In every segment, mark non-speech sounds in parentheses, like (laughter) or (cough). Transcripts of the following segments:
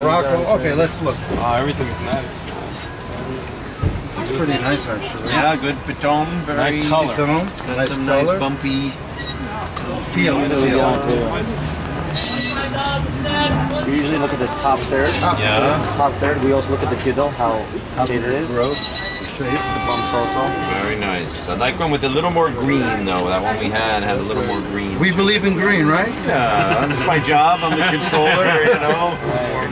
Morocco. Okay, let's look. Oh, everything is nice. It's pretty nice actually. Yeah, good pitom, very Nice color. Tone, Got nice some color. nice bumpy. Feel, feel. We usually look at the top third. Ah. Yeah, Top third. We also look at the kiddo, how How shaded it is. Growth, shape. The bumps also. very nice. I like one with a little more green though. That one we had had a little more green. We believe in green, right? Yeah, that's my job. I'm the comptroller, you (laughs) know.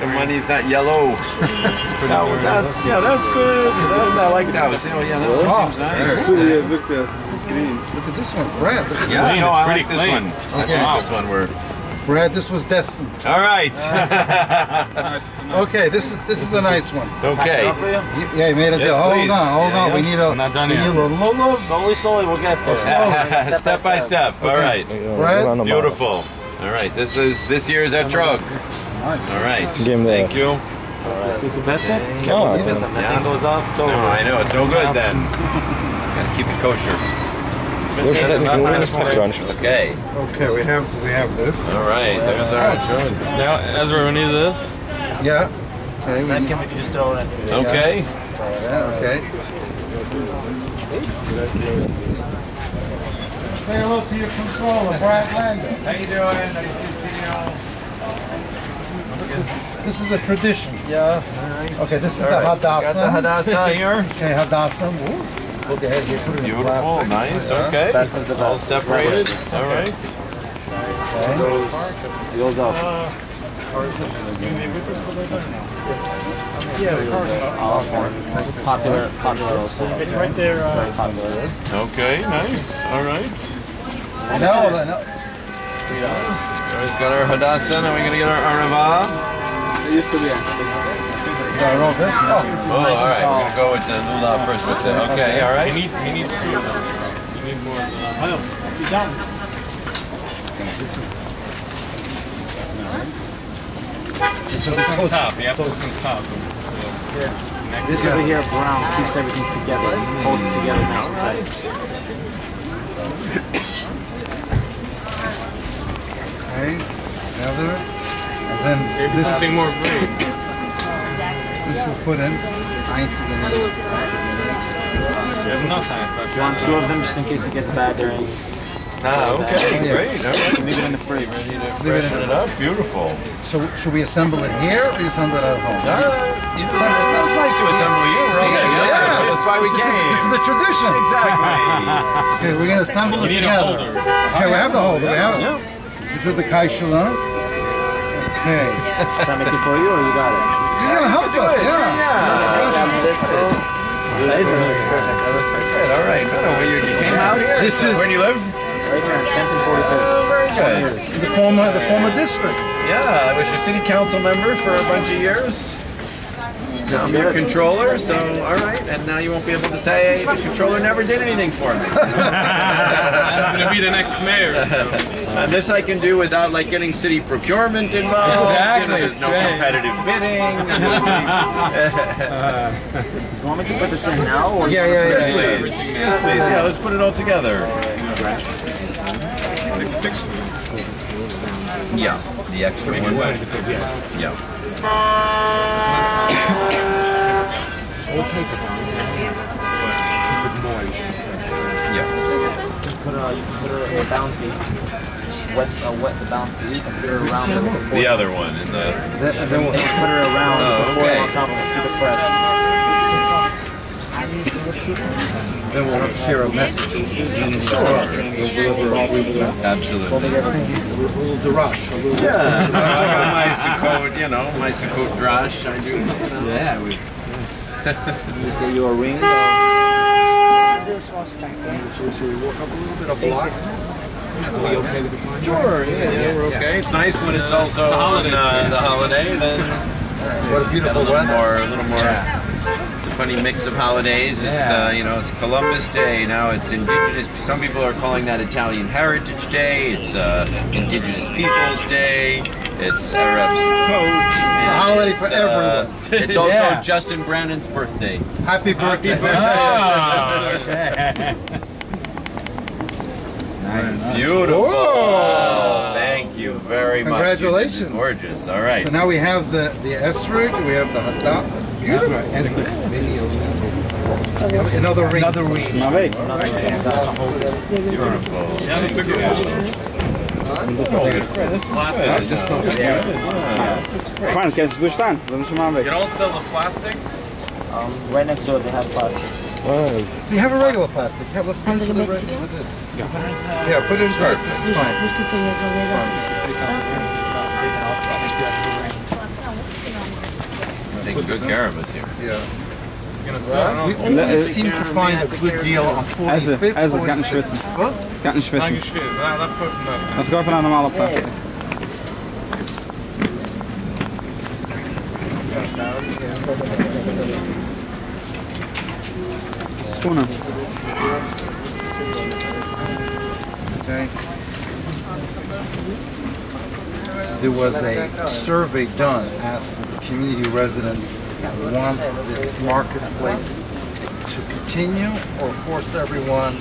The money's not yellow. (laughs) No, that's yeah, that's good. That, I like that. I was oh yeah, that one Oh, seems nice. there. look at this. green. Look at this one, Brad. Look at Yeah, clean, no, I pretty like this clean. one. I Okay. like this one. We're this. Brad, this was destined. all right. (laughs) Okay, this is this is a nice one. okay. You? Yeah, you made it Yes, there. Hold please. on, hold Yeah, on. yeah. We need a, We're not done we yet. need a Lulav. Slowly, slowly, we'll get there. slowly. (laughs) step, by step. All right. Brad, Beautiful. All right. This is this year's etrog. nice. All right. Give him Thank the- you. It's the best thing? No, That thing goes off. It's No. I know it's no good then. (laughs) Gotta keep it kosher. Where's that crunch? Okay. Okay, we have we have this. All right. There's our. Now, Ezra, we need this. Yeah. Okay, we Then can we just throw it in? Okay. that. Okay. Say hello to your comptroller, Brad Lander. How you doing? Nice to see you? This is a tradition. you. Yeah. Okay, this is the Got the Hadassah. Hadassah here. Okay, Hadassah. Woo. Look ahead here. Put it in Beautiful. plastic. Nice. Yeah. Okay. Best of the best. All separated. All right. Okay. It goes up. Uh, popular, popular also. It's right there. Very popular. Okay. Nice. All right. No, no. We've got our Hadassah. Now we're gonna get our Arava. Do I roll this? Oh, Oh, all right. We're gonna go with the lulav first with the. Okay. All He needs, he needs two of them. You need more of them. this is On top, you have to put some top. Yeah. This over here, brown, keeps everything together. It holds it together nice and tight. Okay, together. And then Maybe this, something more (coughs) green. This will put in. Einzelne. You have enough time for Want two of them just in case it gets bad during. Ah, okay. Yeah. Great. All right. Leave it in the fridge. Ready to Leave it freshen it up. Beautiful. So should we assemble it here or you assemble it at home? Uh, it's, it's nice to assemble you. We're all together. Yeah. That's why we This is, came. this is the tradition. Exactly. (laughs) Okay, we're gonna assemble it You need a together. holder. Okay, we have the holder. We have it. This is the Kai Shalom. Okay. Can I make it for you or you got it? You're gonna help us, yeah. Good. All right. I don't know where you, you came out here. This is- where do you live? Right here, 10th and 45th. Very good. The former, the former district. Yeah, I was your city council member for a bunch of years. Now I'm your comptroller, so all right. And now you won't be able to say the comptroller never did anything for me. (laughs) I'm gonna be the next mayor. So. (laughs) And this I can do without like getting city procurement involved. Exactly, You know, there's no right. competitive bidding. (laughs) Uh. You want me to put this in now or? Yeah, yeah, yeah. please, yes, please. Yeah, let's put it all together. Yeah, the extra one. Yeah. Yeah. Put a, you can put a, a bouncy. Wet, uh, wet the bouncy. You can put it around the, the The other one in the. Then, then we'll, Just put it around Oh, the okay. on top of it. Keep it fresh. Then we'll share a message. Absolutely. A little derash, a little. Yeah. I got my Sukkot, you know, my Sukkot drash. I do. Yeah. We, Just get you a ring. Should we walk up a little bit, a block? Are we okay with the time? sure. Yeah, yeah, we're okay. It's nice when it's also on uh, the holiday. Then What a got a beautiful weather. more, a little more. It's a funny mix of holidays. It's uh, you know, it's Columbus Day now. It's Indigenous. Some people are calling that Italian Heritage Day. It's uh, Indigenous Peoples Day. It's Erev Sukkot. It's a holiday for everyone. It's also Yeah. Justin Brandon's birthday. Happy birthday. (laughs) Beautiful. Oh. Thank you very much. Congratulations. Gorgeous. All right. So now we have the the esrog, we have the hadap. Beautiful. Another ring. Another ring. Mano, queres os dois estão? Vamos chamar You velho. don't sell the plastics? Um, right next door they have plastics. So we have a regular plastic. Yeah, let's put it into the re- into this. Yeah, put it into this. This is fine. Taking good care of us here. Yeah. Gonna We always seem to find a good deal on Also, 45th. also, es geht nicht 46th. schwitzen. Was? Het gaat niet Danke schwitzen. schön. Na, laat proeven dat. Laten we even naar normale Okay. There was a survey done, asked the community residents want this marketplace to continue or force everyone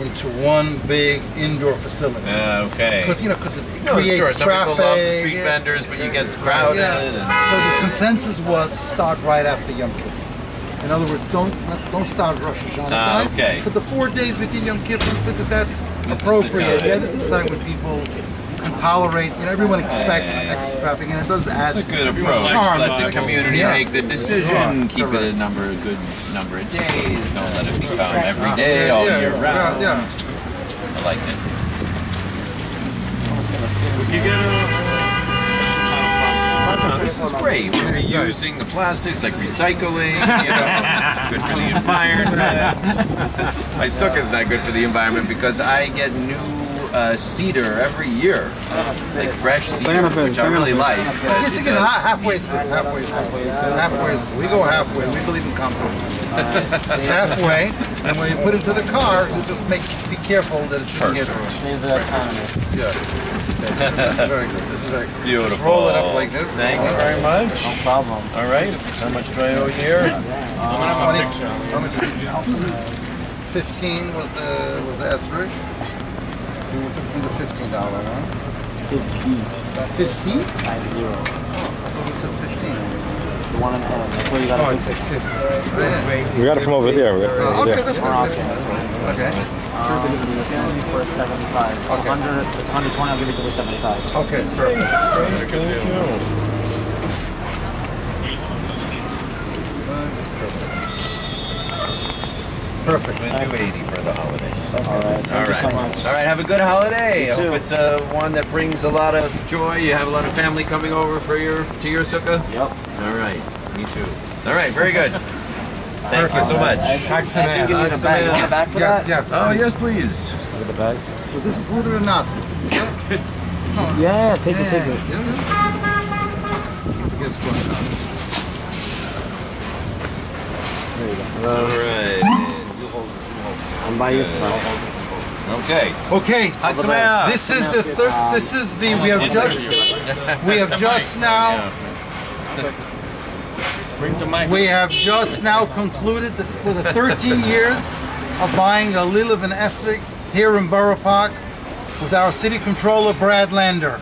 into one big indoor facility. Uh, okay. Because you know, because it No, creates sure. Some traffic. people love the street yeah. vendors, but you get crowded. Yeah. So the consensus was start right after Yom Kippur. In other words, don't don't start Rosh Hashanah Ah, okay. So the four days between Yom Kippur and Sukkot, that's the appropriate. Yeah, this is the time when people tolerate. You know, everyone expects yeah, yeah. extra traffic, and it does add. It's a good approach. charm. Let the It's- community yes. make the decision. Right, Keep it a number, a good number of days. Don't let it be found every day, Yeah, all yeah, year yeah, round. yeah. I like it. You get a... No, this is great. We're using the plastics like recycling, you know, (laughs) good for the environment. (laughs) My sukkah's not good for the environment because I get new uh, cedar every year, like fresh cedar, which I really like. but It's, it again, does- halfway is good. Halfway is good. Halfway is good. We go halfway. We believe in compromise. It's (laughs) halfway, and when you put it into the car, you just make be careful that it shouldn't get ruined. Save the economy. Yeah. This, is, this is very good. This is very good. Beautiful. Just roll it up like this. Thank you very much. No problem. All right. How much do I owe here? I'm gonna have a Twenty- picture. how much did you- Fifteen was the was the asterisk. We took from the fifteen dollar one. Fifty. Fifteen? Nine zero. We said fifteen. The one on the end. That's where you gotta put it. Yeah. We got it from over there. We got it from Uh, over okay, there. that's More good. option. Okay. Um, it's gonna be for 75. Okay. 100, 120, I'll give it to the 75. Okay, perfect. Perfect. 280 for the holidays. All right. Thank All you right. so much. All right. Have a good holiday. I You hope it's uh, one that brings a lot of joy. You have a lot of family coming over for your to your sukkah. Yep. All right. Me too. All right. Very good. (laughs) Thank you so much. I think you need a bag. You want a bag for Yes, that? yes. Oh please. yes, please. With the bag? Was this included or not? Yeah, take it, take it. Yeah, yeah. Gets one. All right. I'm by your spot. Okay. Okay. Hag Sameach. This is the third. This is the. We have just. We have just now. Bring the mic. We have just now concluded the, for the 13 (laughs) years of buying a Lulav and Essex here in Borough Park with our city comptroller Brad Lander.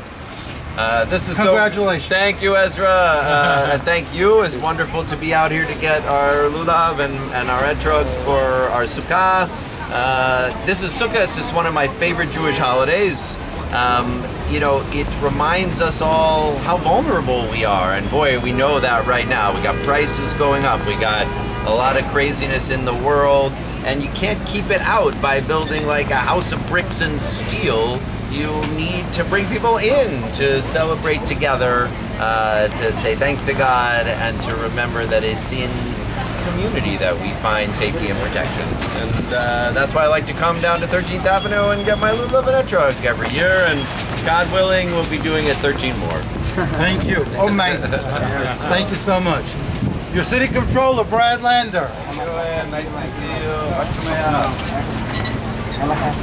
Uh, this is Congratulations. So, thank you, Ezra. Uh, (laughs) thank you. It's wonderful to be out here to get our lulav and, and our etrog for our sukkah. Uh, this is Sukkot. This is one of my favorite Jewish holidays. Um, you know, it reminds us all how vulnerable we are, and boy, we know that right now. We got prices going up. We got a lot of craziness in the world, and you can't keep it out by building like a house of bricks and steel you need to bring people in to celebrate together, uh, to say thanks to God, and to remember that it's in community that we find safety and protection. And uh, that's why I like to come down to 13th Avenue and get my Lulav and truck every year. And God willing, we'll be doing it 13 more. Thank you. Oh my. Thank you so much. Your city comptroller Brad Lander. Nice to see you. Terima kasih.